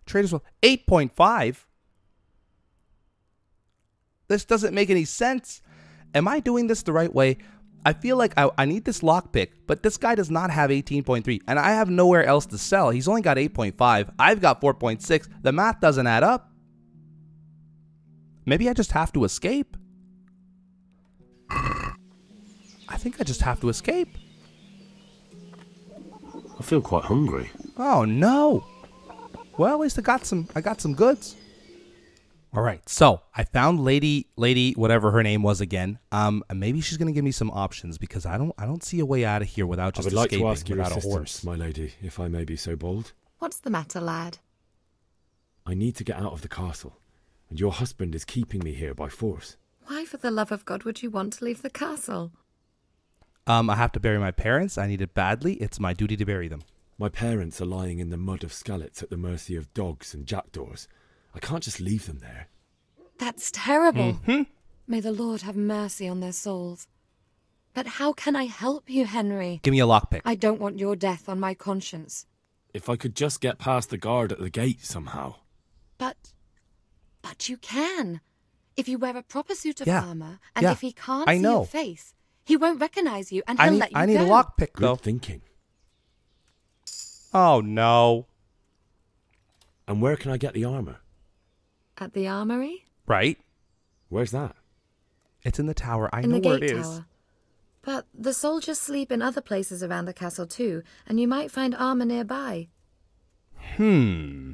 Traders will 8.5. This doesn't make any sense. Am I doing this the right way? I feel like I, I need this lockpick, but this guy does not have 18.3, and I have nowhere else to sell. He's only got 8.5. I've got 4.6. The math doesn't add up. Maybe I just have to escape. I think I just have to escape. I feel quite hungry. Oh no. Well, at least I got some I got some goods. All right. So, I found Lady Lady whatever her name was again. Um and maybe she's going to give me some options because I don't I don't see a way out of here without just I would like escaping to ask your without a horse. my lady, if I may be so bold. What's the matter, lad? I need to get out of the castle, and your husband is keeping me here by force. Why, for the love of God, would you want to leave the castle? Um I have to bury my parents. I need it badly. It's my duty to bury them. My parents are lying in the mud of Skalitz at the mercy of dogs and jackdaws. I can't just leave them there. That's terrible. Mhm. May the Lord have mercy on their souls. But how can I help you, Henry? Give me a lockpick. I don't want your death on my conscience. If I could just get past the guard at the gate somehow. But. But you can. If you wear a proper suit of Yeah. armor, and Yeah. if he can't I see know. your face, He won't recognize you, and he'll need let you I need go. a lockpick though. Good thinking. Oh no. And where can I get the armor? At the armory? Right? Where's that? It's in the tower. I in know the where gate it is. tower. But the soldiers sleep in other places around the castle too, and you might find armor nearby. Hmm.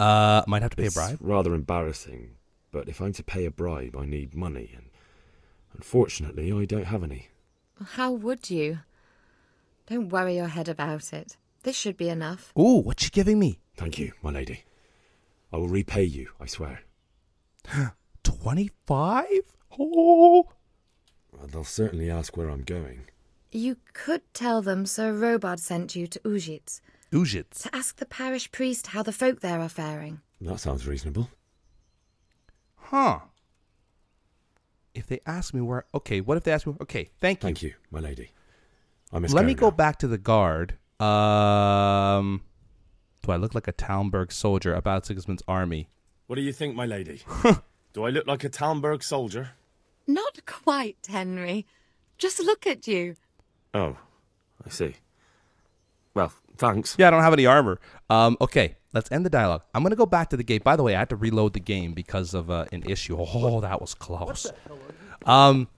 Uh, might have to pay It's a bribe. rather embarrassing, but if I'm to pay a bribe, I need money, and unfortunately, I don't have any. How would you? Don't worry your head about it. This should be enough. Oh, what's she giving me? Thank you, my lady. I will repay you, I swear. Twenty-five? Oh. Well, they'll certainly ask where I'm going. You could tell them Sir Robard sent you to Uzhitz Uzhitz. to ask the parish priest how the folk there are faring. That sounds reasonable. Huh. If they ask me where, okay. What if they ask me? Okay, thank you. Thank you, my lady. I must Let go me go now. back to the guard. Um, do I look like a Talmberg soldier about Sigismund's army? What do you think, my lady? do I look like a Talmberg soldier? Not quite, Henry. Just look at you. Oh, I see. Well, thanks. Yeah, I don't have any armor. Um, okay, let's end the dialogue. I'm gonna go back to the gate. By the way, I had to reload the game because of uh, an issue. Oh, that was close. Um,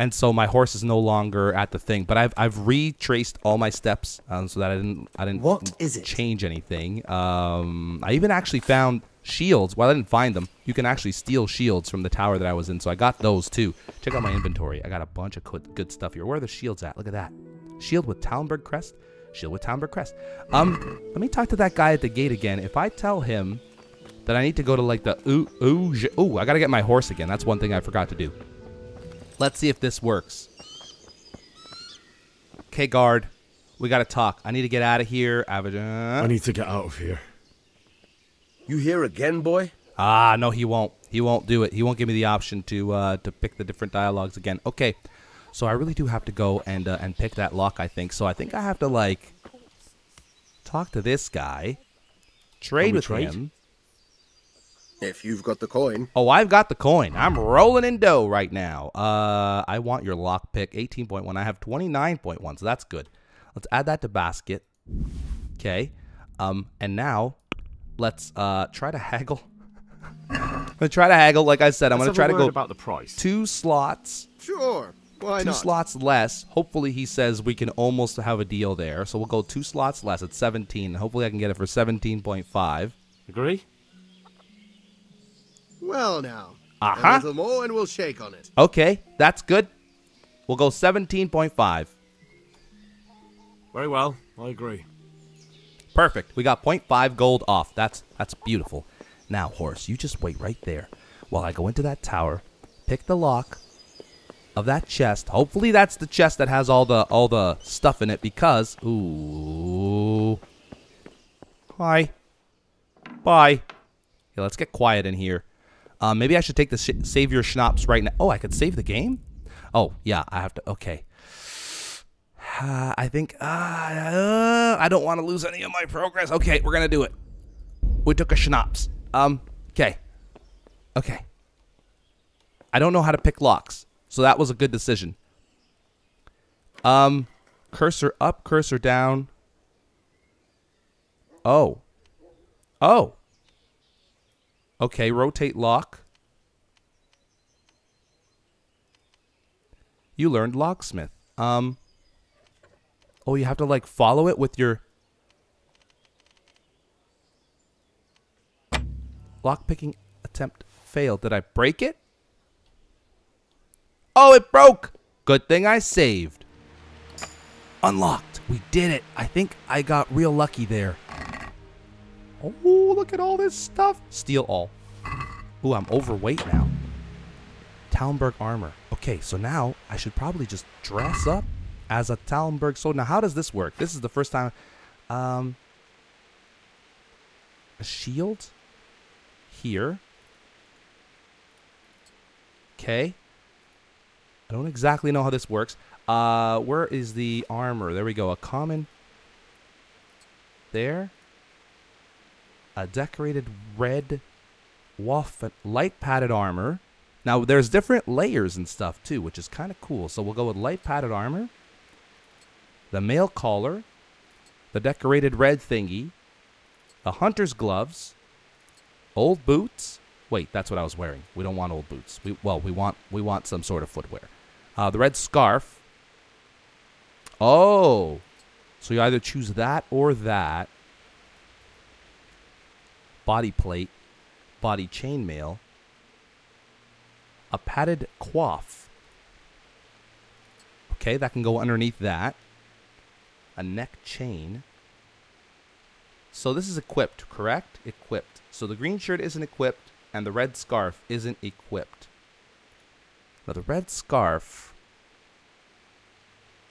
and so my horse is no longer at the thing, but I've I've retraced all my steps um, so that I didn't I didn't What is it? change anything. Um, I even actually found shields. Well, I didn't find them. You can actually steal shields from the tower that I was in, so I got those too. Check out my inventory. I got a bunch of good, good stuff here. Where are the shields at? Look at that. Shield with Talmberg crest. Shield with Talmberg crest. Um, let me talk to that guy at the gate again. If I tell him that I need to go to like the ooh ooh ooh, I gotta get my horse again. That's one thing I forgot to do. Let's see if this works. Okay, guard. We gotta talk. I need to get out of here. I need to get out of here. You here again, boy? Ah, no, he won't. He won't do it. He won't give me the option to uh, to pick the different dialogues again. Okay, so I really do have to go and uh, and pick that lock. I think so. I think I have to like talk to this guy, trade with trade? him. If you've got the coin. Oh, I've got the coin. I'm rolling in dough right now. Uh, I want your lock pick, 18.1. I have 29.1, so that's good. Let's add that to basket. Okay. Um, and now let's uh try to haggle. I'm gonna try to haggle. Like I said, I'm Let's gonna try to go about the price. two slots. Sure. Why two not? slots less. Hopefully, he says we can almost have a deal there. So we'll go two slots less at 17. Hopefully, I can get it for 17.5. Agree? Well, now. Uh-huh. A little more and we'll shake on it. Okay, that's good. We'll go 17.5. Very well. I agree. Perfect. We got 0.5 gold off. That's that's beautiful. Now, horse, you just wait right there while I go into that tower, pick the lock of that chest. Hopefully that's the chest that has all the all the stuff in it because ooh. Hi. Bye. Yeah, let's get quiet in here. Um, maybe I should take the sh- savior schnapps right now. Oh, I could save the game? Oh, yeah, I have to. Okay. Uh, I think uh, uh, I don't want to lose any of my progress. Okay, we're gonna do it. We took a schnapps. Um. Okay. Okay. I don't know how to pick locks, so that was a good decision. Um, cursor up, cursor down. Oh. Oh. Okay, rotate lock. You learned locksmith. Um. Oh, you have to like follow it with your lockpicking attempt failed. Did I break it? Oh, it broke. Good thing I saved. Unlocked. We did it. I think I got real lucky there. Oh, look at all this stuff. Steal all. Ooh, I'm overweight now. Talmberg armor. Okay, so now I should probably just dress up as a Talmberg soldier. Now, how does this work? This is the first time. Um, a shield here. Okay. I don't exactly know how this works. Uh, where is the armor? There we go. A common. There. A decorated red waffen light padded armor. Now there's different layers and stuff too, which is kind of cool. So we'll go with light padded armor, the mail collar, the decorated red thingy, the hunter's gloves, old boots. Wait, that's what I was wearing. We don't want old boots. We well, we want we want some sort of footwear. Uh, the red scarf. Oh, so you either choose that or that. Body plate, body chainmail, a padded coif. Okay, that can go underneath that. A neck chain. So this is equipped, correct? Equipped. So the green shirt isn't equipped, and the red scarf isn't equipped. Now the red scarf,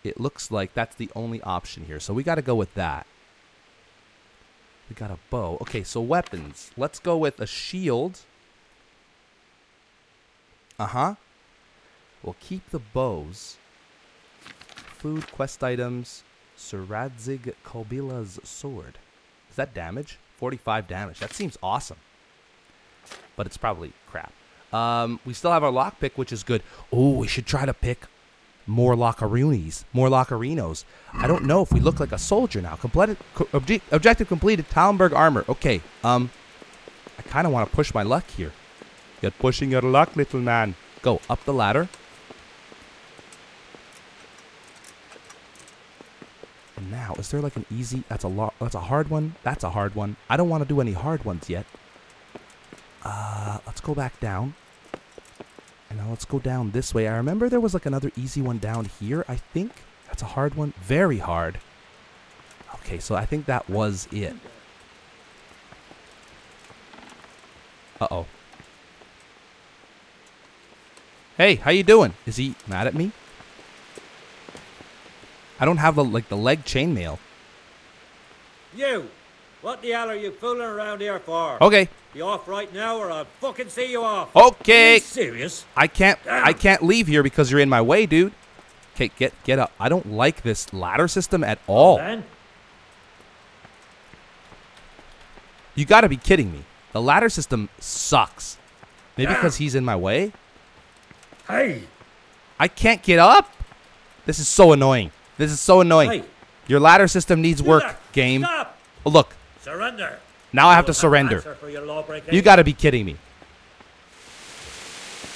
it looks like that's the only option here. So we got to go with that. We got a bow. Okay, so weapons. Let's go with a shield. Uh huh. We'll keep the bows. Food, quest items. Sir Radzig Kobyla's sword. Is that damage? 45 damage. That seems awesome. But it's probably crap. Um, we still have our lockpick, which is good. Oh, we should try to pick more Lockaroonies, more Lockarinos. I don't know if we look like a soldier now. Completed, obje- objective completed. Talmberg armor. Okay. Um, I kind of want to push my luck here. You're pushing your luck, little man. Go up the ladder. And now, is there like an easy? That's a lot. That's a hard one. That's a hard one. I don't want to do any hard ones yet. Uh, let's go back down. And now let's go down this way. I remember there was like another easy one down here. I think that's a hard one. Very hard. Okay, so I think that was it. Uh oh. Hey, how you doing? Is he mad at me? I don't have the like the leg chainmail. You! What the hell are you fooling around here for? Okay. You off right now or I'll fucking see you off. Okay. You serious? I can't I can't leave here because you're in my way, dude. Okay, get get up. I don't like this ladder system at all. Oh, then? You got to be kidding me. The ladder system sucks. Maybe because he's in my way? Hey! I can't get up. This is so annoying. This is so annoying. Hey. Your ladder system needs work, game. Stop. Oh, look, Surrender! now I have to surrender. answer for your lawbreaking. You got to be kidding me.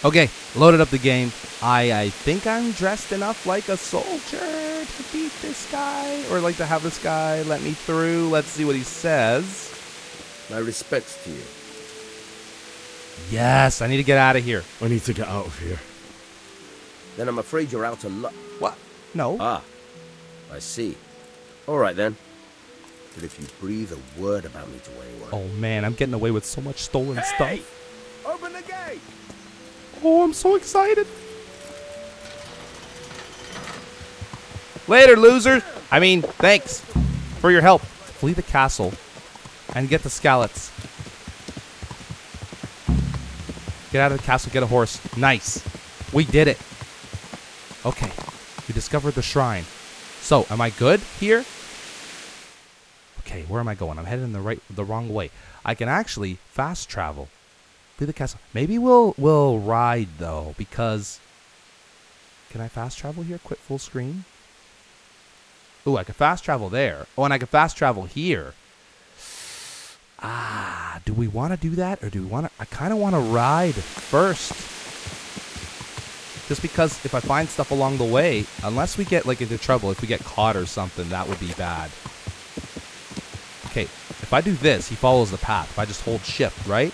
Okay, loaded up the game. I I think I'm dressed enough like a soldier to beat this guy, or like to have this guy let me through. Let's see what he says. My respects to you. Yes, I need to get out of here. I need to get out of here. Then I'm afraid you're out of luck. What? No. Ah, I see. All right then. But if you breathe a word about me to anyone, Oh man, I'm getting away with so much stolen stuff. Open the gate! Oh, I'm so excited. Later, losers. I mean, thanks for your help. Flee the castle and get the Skalitz. Get out of the castle, get a horse. Nice. We did it. Okay. We discovered the shrine. So, am I good here? Okay, where am I going? I'm headed in the right the wrong way. I can actually fast travel. Flee the castle. Maybe we'll we'll ride though, because can I fast travel here? Quit full screen. Ooh, I can fast travel there. Oh, and I can fast travel here. Ah, do we want to do that, or do we want to? I kind of want to ride first, just because if I find stuff along the way, unless we get like into trouble, if we get caught or something, that would be bad. Okay, if I do this, he follows the path. If I just hold shift, right?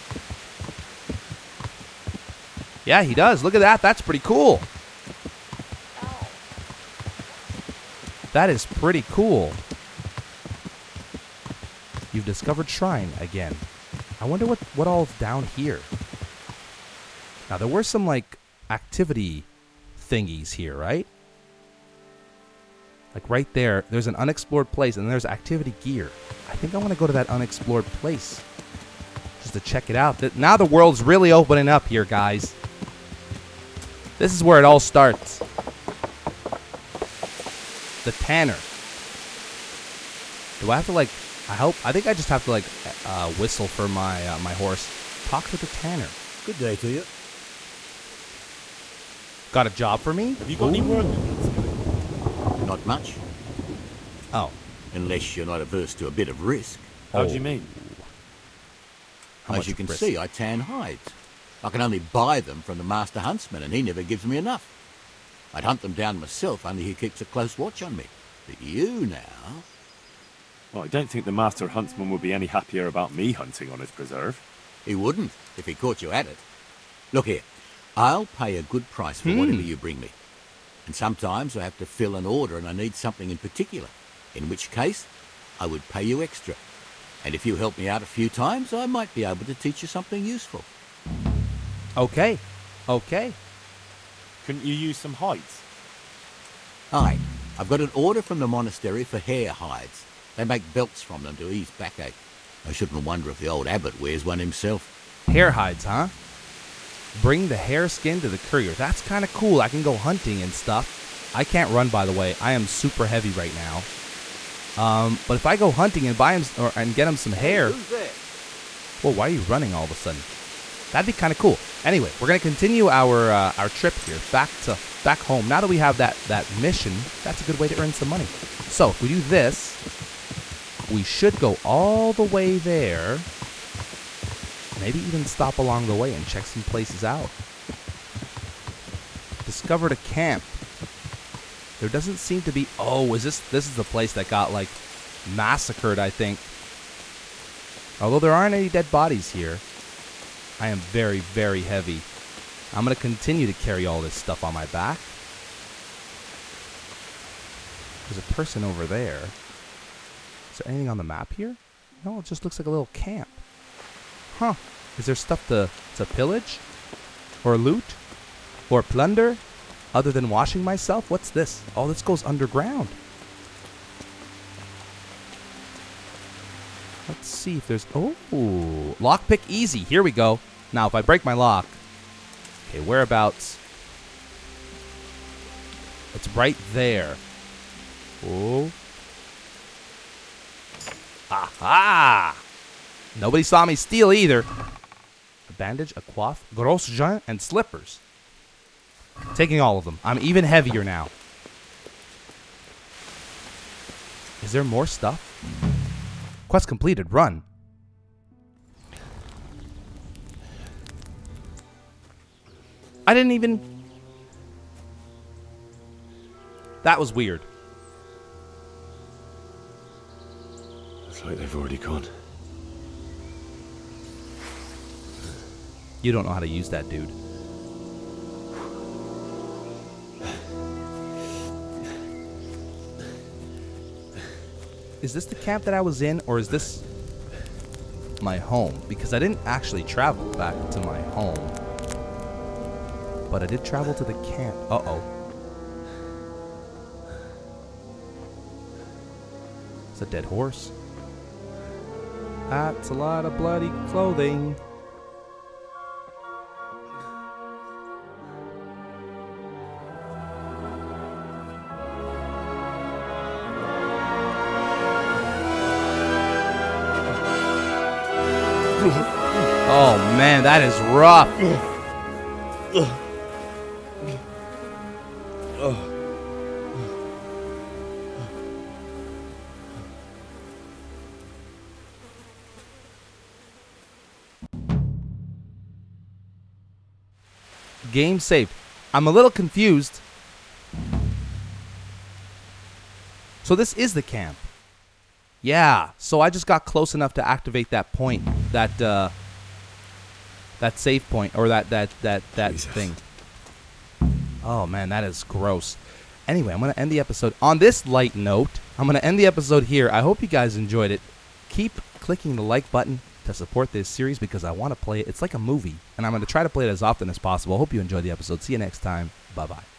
Yeah, he does. Look at that. That's pretty cool. That is pretty cool. You've discovered shrine again. I wonder what what all's down here. Now there were some like activity thingies here, right? Like right there, there's an unexplored place and there's activity gear. I think I want to go to that unexplored place just to check it out. Now the world's really opening up here, guys. This is where it all starts. The Tanner. Do I have to like? I hope. I think I just have to like uh, whistle for my uh, my horse. Talk to the Tanner. Good day to you. Got a job for me? Have you got any work? Not much. Oh. Unless you're not averse to a bit of risk. How do you mean? How As you can risk? see, I tan hides. I can only buy them from the master huntsman, and he never gives me enough. I'd hunt them down myself, only he keeps a close watch on me. But you now... Well, I don't think the master huntsman would be any happier about me hunting on his preserve. He wouldn't, if he caught you at it. Look here, I'll pay a good price for Hmm. whatever you bring me. And sometimes I have to fill an order and I need something in particular, in which case I would pay you extra. And if you help me out a few times, I might be able to teach you something useful. Okay. Okay. Couldn't you use some hides? Aye, I've got an order from the monastery for hare hides. They make belts from them to ease backache. I shouldn't wonder if the old abbot wears one himself. Hare hides, huh? Bring the hare skin to the courier. That's kind of cool. I can go hunting and stuff. I can't run, by the way. I am super heavy right now. Um, but if I go hunting and buy him or and get him some hare, well, why are you running all of a sudden? That'd be kind of cool. Anyway, we're gonna continue our uh, our trip here back to back home. Now that we have that that mission, that's a good way to earn some money. So if we do this, we should go all the way there. Maybe even stop along the way and check some places out. Discovered a camp. There doesn't seem to be. Oh, is this this is the place that got like massacred? I think. Although there aren't any dead bodies here, I am very very heavy. I'm gonna continue to carry all this stuff on my back. There's a person over there. Is there anything on the map here? No, it just looks like a little camp. Huh. Is there stuff to, to pillage? Or loot? Or plunder? Other than washing myself? What's this? Oh, this goes underground. Let's see if there's. Oh, lockpick easy. Here we go. Now, if I break my lock. Okay, whereabouts? It's right there. Oh. Aha! Nobody saw me steal either. A bandage, a coif, gros jean, and slippers. Taking all of them. I'm even heavier now. Is there more stuff? Quest completed. Run. I didn't even. That was weird. Looks like they've already gone. You don't know how to use that, dude. Is this the camp that I was in, or is this my home? Because I didn't actually travel back to my home. But I did travel to the camp. Uh oh. It's a dead horse. That's a lot of bloody clothing. Man, that is rough. Game saved. I'm a little confused. So this is the camp. Yeah. So I just got close enough to activate that point, that uh, that save point, or that that that that thing. Oh man, that is gross. Anyway, I'm gonna end the episode on this light note. I'm gonna end the episode here. I hope you guys enjoyed it. Keep clicking the like button to support this series because I want to play it. It's like a movie, and I'm gonna try to play it as often as possible. Hope you enjoyed the episode. See you next time. Bye bye.